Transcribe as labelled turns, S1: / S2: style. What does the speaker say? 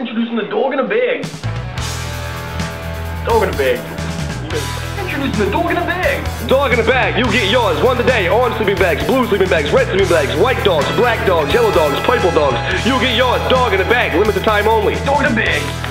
S1: Introducing the dog in a bag. Dog in a bag. Introducing the dog in a bag.
S2: Dog in a bag, you get yours. One today. Orange sleeping bags, blue sleeping bags, red sleeping bags, white dogs, black dogs, yellow dogs, purple dogs. You get yours. Dog in a bag. Limited time only.
S1: Dog in a bag.